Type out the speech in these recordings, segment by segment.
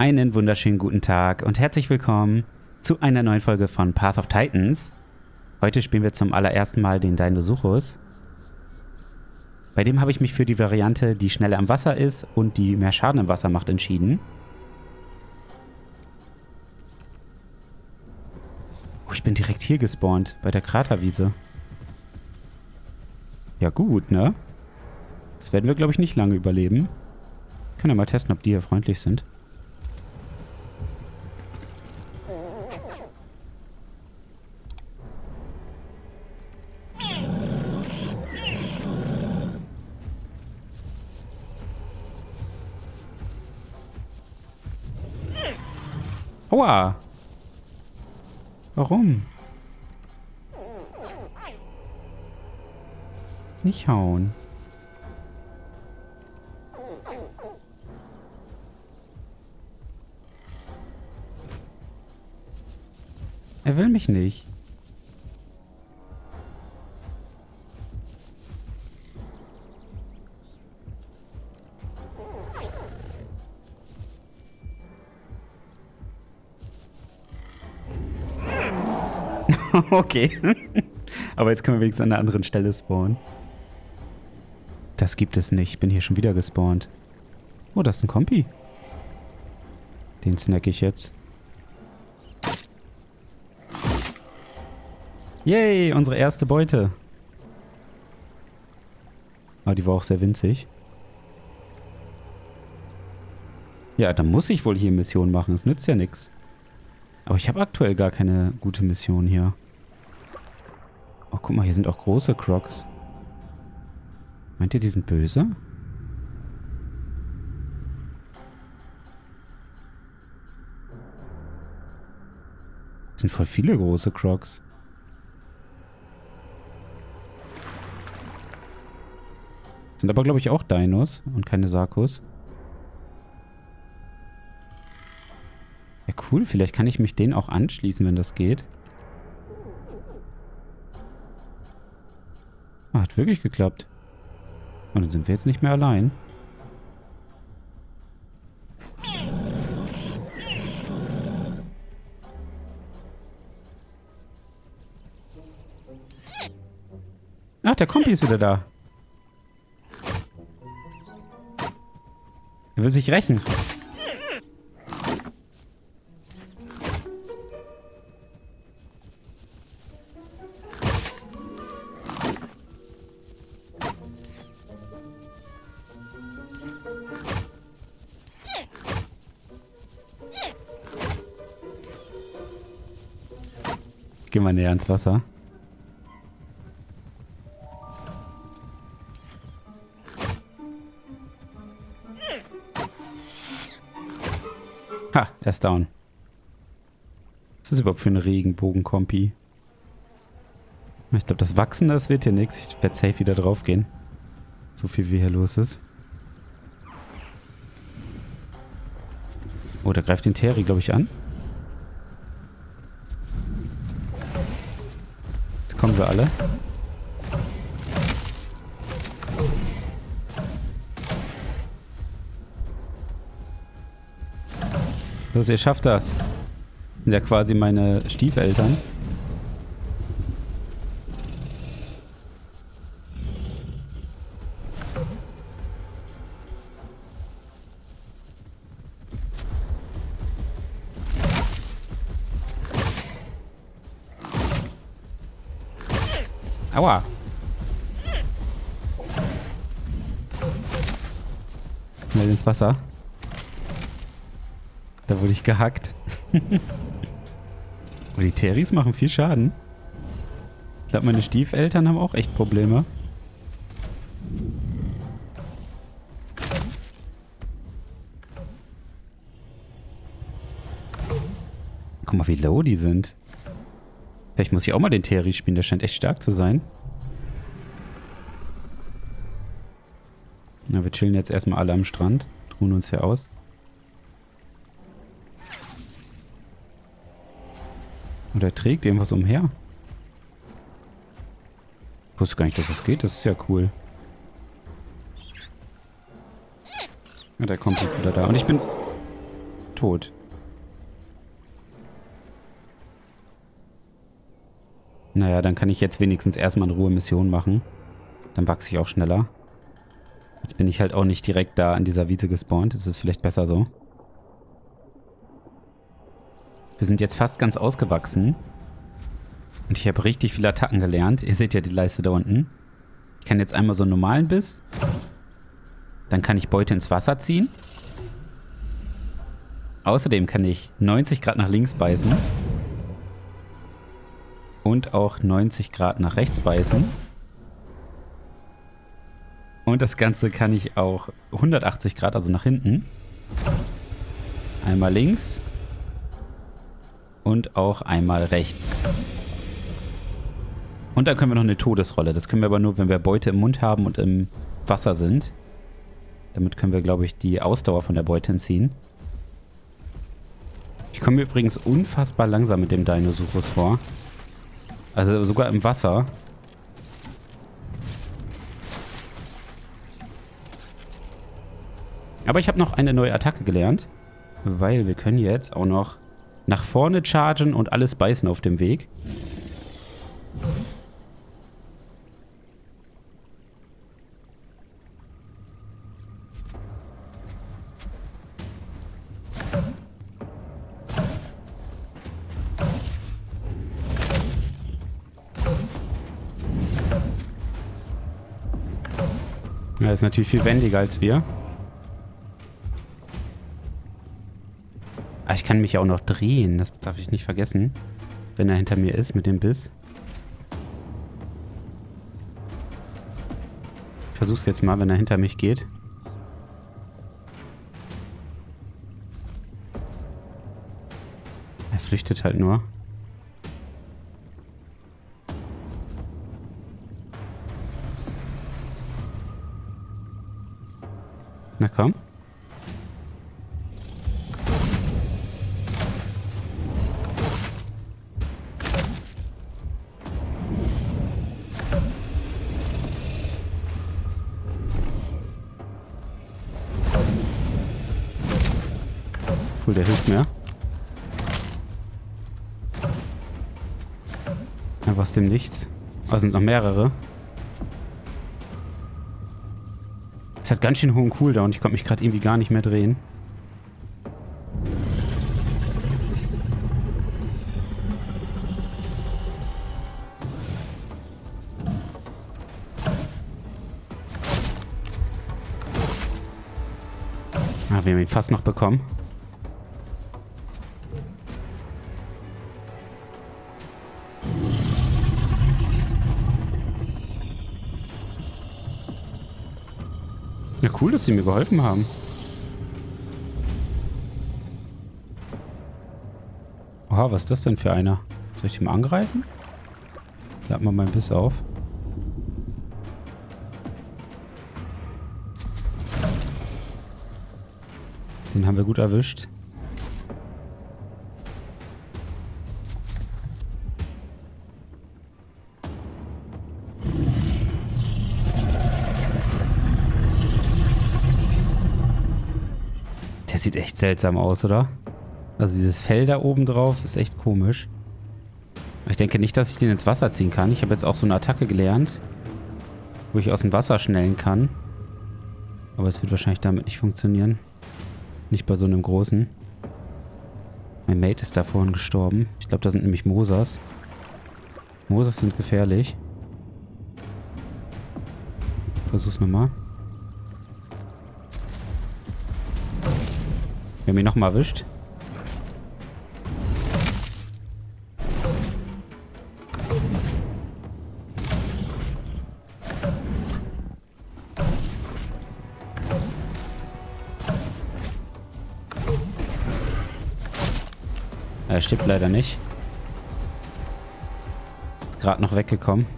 Einen wunderschönen guten Tag und herzlich willkommen zu einer neuen Folge von Path of Titans. Heute spielen wir zum allerersten Mal den Dinosuchus. Bei dem habe ich mich für die Variante, die schneller am Wasser ist und die mehr Schaden im Wasser macht, entschieden. Oh, ich bin direkt hier gespawnt, bei der Kraterwiese. Ja gut, ne? Das werden wir, glaube ich, nicht lange überleben. Können ja mal testen, ob die hier freundlich sind. Aua! Warum? Nicht hauen. Er will mich nicht. okay. Aber jetzt können wir wenigstens an einer anderen Stelle spawnen. Das gibt es nicht. Ich bin hier schon wieder gespawnt. Oh, das ist ein Kompi. Den snack ich jetzt. Yay, unsere erste Beute. Aber die war auch sehr winzig. Ja, dann muss ich wohl hier Mission machen. Es nützt ja nichts. Aber ich habe aktuell gar keine gute Mission hier. Oh, guck mal, hier sind auch große Crocs. Meint ihr, die sind böse? Das sind voll viele große Crocs. Sind aber, glaube ich, auch Dinos und keine Sarkos. Ja, cool. Vielleicht kann ich mich denen auch anschließen, wenn das geht. Wirklich geklappt. Und dann sind wir jetzt nicht mehr allein. Ach, der Kompi ist wieder da. Er will sich rächen. Geh mal näher ans Wasser. Ha, er ist down. Was ist das überhaupt für ein Regenbogen-Kompi? Ich glaube, das Wachsen, das wird hier nichts. Ich werde safe wieder draufgehen. So viel wie hier los ist. Oh, da greift den Terry, glaube ich, an. Jetzt kommen sie alle. Los, ihr schafft das. Sind ja quasi meine Stiefeltern. Schnell ins Wasser. Da wurde ich gehackt. Aber die Teris machen viel Schaden. Ich glaube, meine Stiefeltern haben auch echt Probleme. Guck mal, wie low die sind. Vielleicht muss ich auch mal den Terry spielen. Der scheint echt stark zu sein. Na, wir chillen jetzt erstmal alle am Strand. Ruhen uns hier aus. Und er trägt irgendwas umher. Ich wusste gar nicht, dass das geht. Das ist ja cool. Ja, der kommt jetzt wieder da. Und ich bin tot. Naja, dann kann ich jetzt wenigstens erstmal in Ruhe Mission machen. Dann wachse ich auch schneller. Jetzt bin ich halt auch nicht direkt da an dieser Wiese gespawnt. Das ist vielleicht besser so. Wir sind jetzt fast ganz ausgewachsen. Und ich habe richtig viele Attacken gelernt. Ihr seht ja die Leiste da unten. Ich kann jetzt einmal so einen normalen Biss. Dann kann ich Beute ins Wasser ziehen. Außerdem kann ich 90 Grad nach links beißen. Und auch 90 Grad nach rechts beißen. Und das Ganze kann ich auch 180 Grad, also nach hinten. Einmal links. Und auch einmal rechts. Und dann können wir noch eine Todesrolle. Das können wir aber nur, wenn wir Beute im Mund haben und im Wasser sind. Damit können wir, glaube ich, die Ausdauer von der Beute entziehen. Ich komme übrigens unfassbar langsam mit dem Dinosaurus vor. Also sogar im Wasser. Aber ich habe noch eine neue Attacke gelernt. Weil wir können jetzt auch noch nach vorne chargen und alles beißen auf dem Weg. Er ist natürlich viel wendiger als wir. Ich kann mich ja auch noch drehen. Das darf ich nicht vergessen. Wenn er hinter mir ist mit dem Biss. Ich versuch's jetzt mal, wenn er hinter mich geht. Er flüchtet halt nur. Na komm. Einfach aus dem Nichts. Oh, sind noch mehrere. Es hat ganz schön hohen Cooldown. Ich konnte mich gerade irgendwie gar nicht mehr drehen. Ah, wir haben ihn fast noch bekommen. Sie mir geholfen haben. Oha, was ist das denn für einer? Soll ich den mal angreifen? Lad mal meinen Biss auf. Den haben wir gut erwischt. Der sieht echt seltsam aus, oder? Also dieses Fell da oben drauf ist echt komisch. Ich denke nicht, dass ich den ins Wasser ziehen kann. Ich habe jetzt auch so eine Attacke gelernt, wo ich aus dem Wasser schnellen kann. Aber es wird wahrscheinlich damit nicht funktionieren. Nicht bei so einem großen. Mein Mate ist da vorhin gestorben. Ich glaube, da sind nämlich Mosas. Mosas sind gefährlich. Versuch's nochmal. Wir haben nochmal erwischt. Er stirbt leider nicht. Ist gerade noch weggekommen.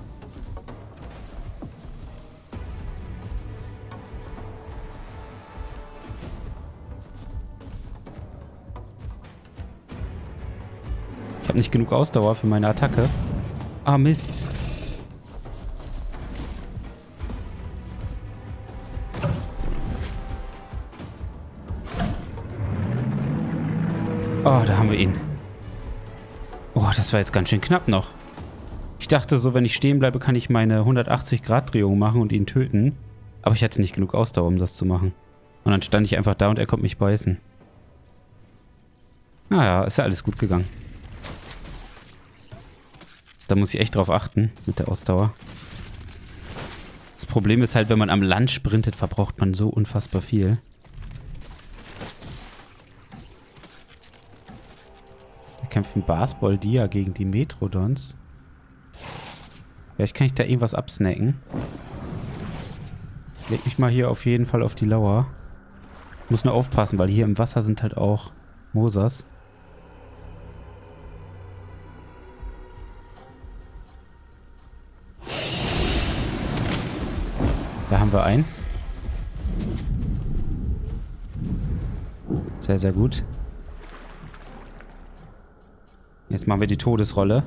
Habe nicht genug Ausdauer für meine Attacke. Ah, Mist. Oh, da haben wir ihn. Oh, das war jetzt ganz schön knapp noch. Ich dachte so, wenn ich stehen bleibe, kann ich meine 180-Grad-Drehung machen und ihn töten. Aber ich hatte nicht genug Ausdauer, um das zu machen. Und dann stand ich einfach da und er kommt mich beißen. Naja, ist ja alles gut gegangen. Da muss ich echt drauf achten mit der Ausdauer. Das Problem ist halt, wenn man am Land sprintet, verbraucht man so unfassbar viel. Da kämpfen Basketball Dia gegen die Metrodons. Vielleicht kann ich da irgendwas absnacken. Leg mich mal hier auf jeden Fall auf die Lauer. Muss nur aufpassen, weil hier im Wasser sind halt auch Mosas. Haben wir einen. Sehr, sehr gut. Jetzt machen wir die Todesrolle.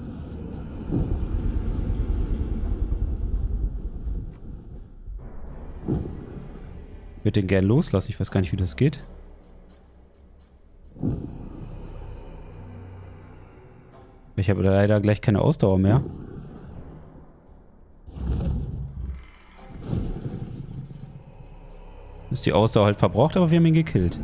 Würde den gern loslassen. Ich weiß gar nicht, wie das geht. Ich habe leider gleich keine Ausdauer mehr. Ist die Ausdauer halt verbraucht, aber wir haben ihn gekillt.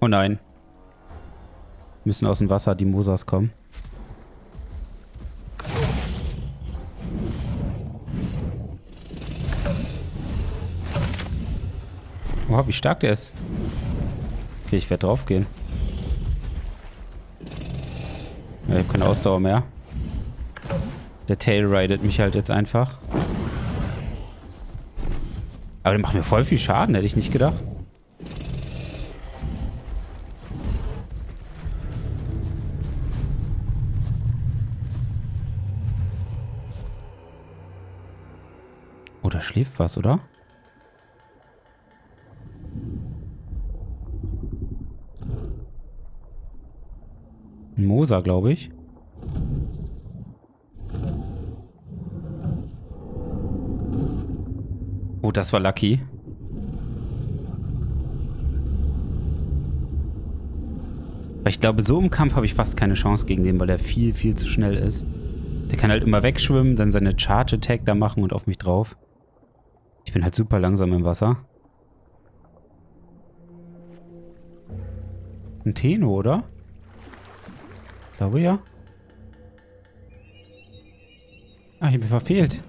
Oh nein. Müssen aus dem Wasser die Mosas kommen. Oh, wie stark der ist. Okay, ich werde drauf gehen. Ja, ich habe keine Ausdauer mehr. Der Tail ridet mich halt jetzt einfach. Aber der macht mir voll viel Schaden, hätte ich nicht gedacht. schläft was, oder? Ein Moser, glaube ich. Oh, das war lucky. Weil ich glaube, so im Kampf habe ich fast keine Chance gegen den, weil der viel, viel zu schnell ist. Der kann halt immer wegschwimmen, dann seine Charge-Attack da machen und auf mich drauf. Ich bin halt super langsam im Wasser. Ein Teno, oder? Glaube ja. Ah, ich bin verfehlt.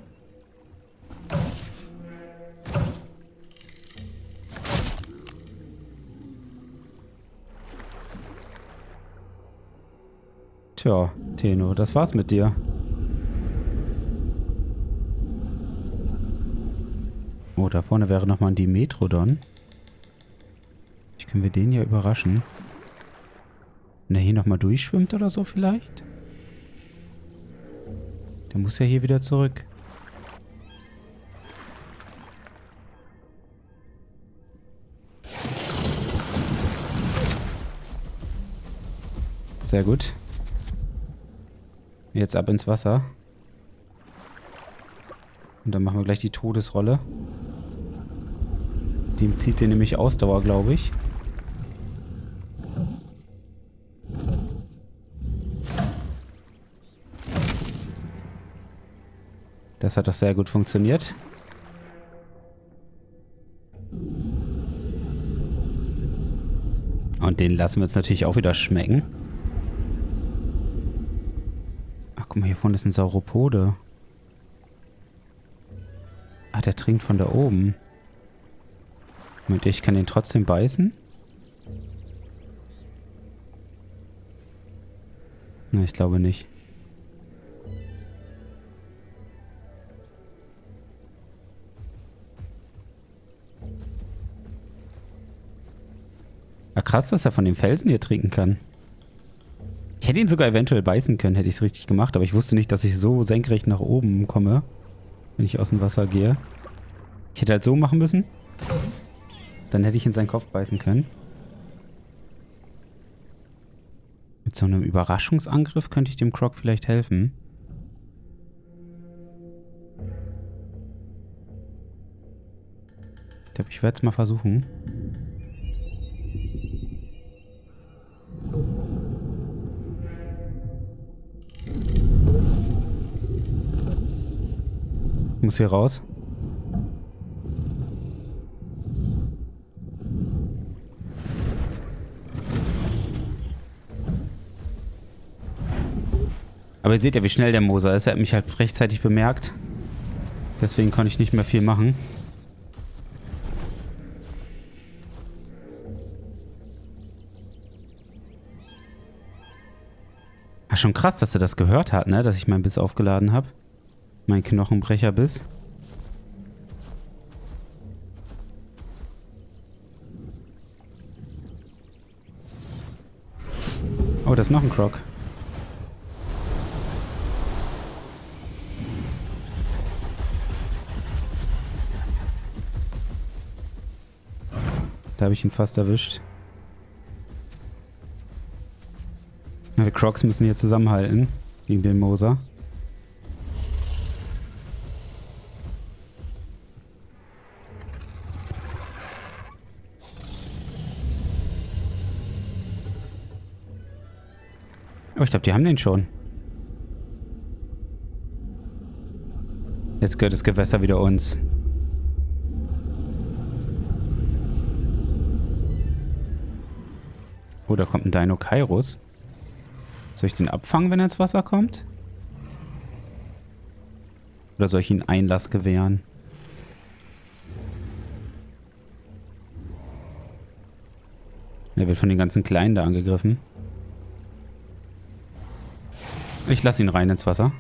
Tja, Teno, das war's mit dir. Oh, da vorne wäre nochmal ein Dimetrodon. Ich können wir den ja überraschen. Wenn er hier nochmal durchschwimmt oder so vielleicht? Der muss ja hier wieder zurück. Sehr gut. Jetzt ab ins Wasser. Und dann machen wir gleich die Todesrolle. Dem zieht den nämlich Ausdauer, glaube ich. Das hat doch sehr gut funktioniert. Und den lassen wir jetzt natürlich auch wieder schmecken. Ach, guck mal, hier vorne ist ein Sauropode. Ah, der trinkt von da oben. Moment, ich kann den trotzdem beißen? Na, ich glaube nicht. Ja, krass, dass er von dem Felsen hier trinken kann. Ich hätte ihn sogar eventuell beißen können, hätte ich es richtig gemacht, aber ich wusste nicht, dass ich so senkrecht nach oben komme, wenn ich aus dem Wasser gehe. Ich hätte halt so machen müssen. Dann hätte ich in seinen Kopf beißen können. Mit so einem Überraschungsangriff könnte ich dem Croc vielleicht helfen. Ich glaube, ich werde es mal versuchen. Muss hier raus. Aber ihr seht ja, wie schnell der Moser ist. Er hat mich halt rechtzeitig bemerkt. Deswegen konnte ich nicht mehr viel machen. Ach, schon krass, dass er das gehört hat, ne? Dass ich meinen Biss aufgeladen habe. Mein Knochenbrecherbiss. Oh, da ist noch ein Croc. Da habe ich ihn fast erwischt. Wir Crocs müssen hier zusammenhalten gegen den Moser. Oh, ich glaube, die haben den schon. Jetzt gehört das Gewässer wieder uns. Oh, da kommt ein Dino Kairos. Soll ich den abfangen, wenn er ins Wasser kommt? Oder soll ich ihn Einlass gewähren? Er wird von den ganzen Kleinen da angegriffen. Ich lasse ihn rein ins Wasser.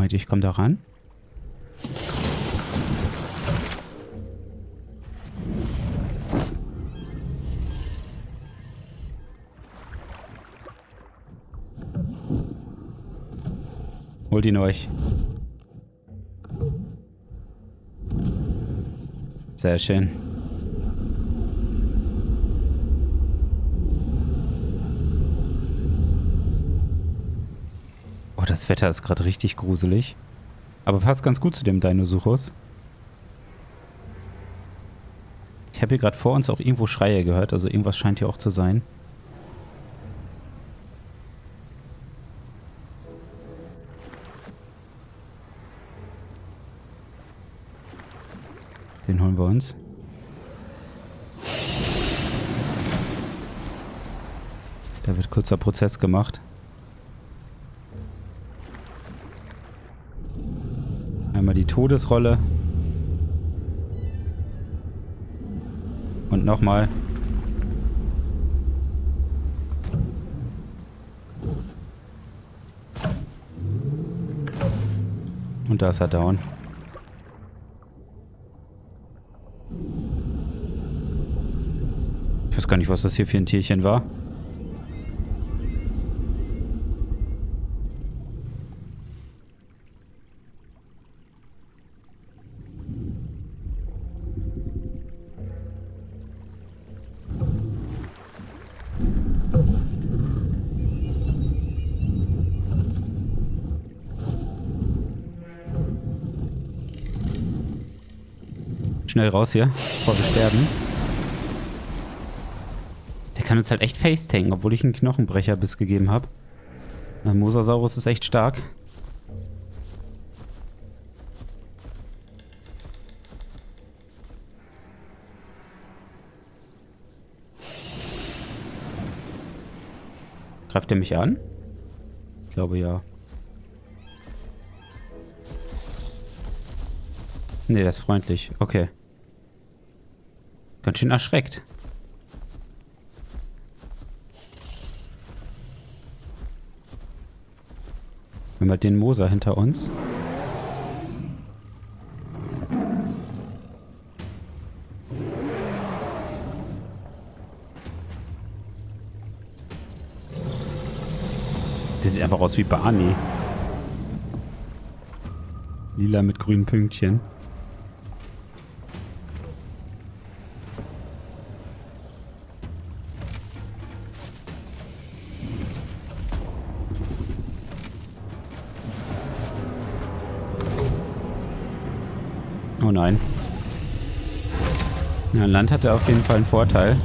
Meint ich komme da ran? Holt ihn euch. Sehr schön. Oh, das Wetter ist gerade richtig gruselig. Aber passt ganz gut zu dem Dinosuchus. Ich habe hier gerade vor uns auch irgendwo Schreie gehört, also irgendwas scheint hier auch zu sein. Den holen wir uns. Da wird kurzer Prozess gemacht. Todesrolle. Und nochmal. Und da ist er down. Ich weiß gar nicht, was das hier für ein Tierchen war. Schnell raus hier, bevor wir sterben. Der kann uns halt echt facetanken, obwohl ich einen Knochenbrecherbiss gegeben habe. Der Mosasaurus ist echt stark. Greift er mich an? Ich glaube ja. Nee, der ist freundlich. Okay ganz schön erschreckt. Wir haben halt den Moser hinter uns. Der sieht einfach aus wie Barney. Lila mit grünen Pünktchen. Oh nein. Ja, Land hatte auf jeden Fall einen Vorteil.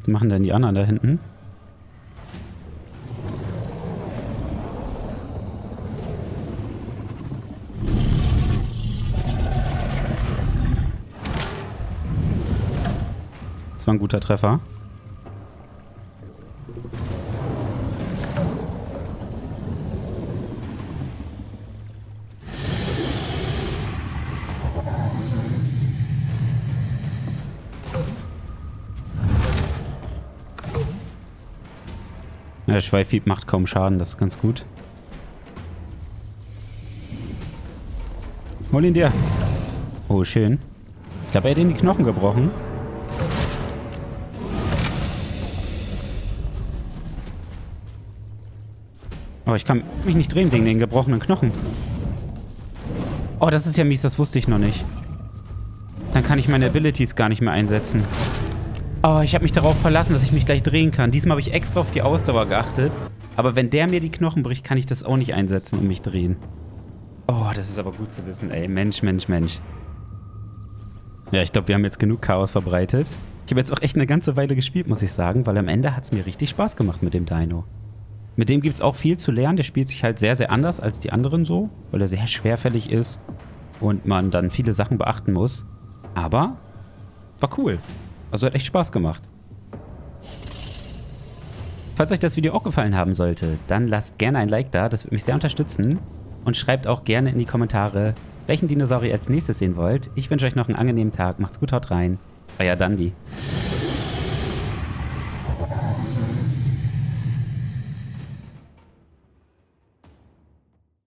Was machen denn die anderen da hinten? Das war ein guter Treffer. Der Schweifhieb macht kaum Schaden, das ist ganz gut. Hol ihn dir. Oh, schön. Ich glaube, er hat ihn die Knochen gebrochen. Oh, ich kann mich nicht drehen wegen den gebrochenen Knochen. Oh, das ist ja mies, das wusste ich noch nicht. Dann kann ich meine Abilities gar nicht mehr einsetzen. Oh, ich habe mich darauf verlassen, dass ich mich gleich drehen kann. Diesmal habe ich extra auf die Ausdauer geachtet. Aber wenn der mir die Knochen bricht, kann ich das auch nicht einsetzen und mich drehen. Oh, das ist aber gut zu wissen, ey. Mensch, Mensch, Mensch. Ja, ich glaube, wir haben jetzt genug Chaos verbreitet. Ich habe jetzt auch echt eine ganze Weile gespielt, muss ich sagen, weil am Ende hat es mir richtig Spaß gemacht mit dem Dino. Mit dem gibt es auch viel zu lernen. Der spielt sich halt sehr, sehr anders als die anderen so, weil er sehr schwerfällig ist und man dann viele Sachen beachten muss. Aber war cool. Also hat echt Spaß gemacht. Falls euch das Video auch gefallen haben sollte, dann lasst gerne ein Like da, das würde mich sehr unterstützen. Und schreibt auch gerne in die Kommentare, welchen Dinosaurier ihr als nächstes sehen wollt. Ich wünsche euch noch einen angenehmen Tag, macht's gut, haut rein. Euer Dandy.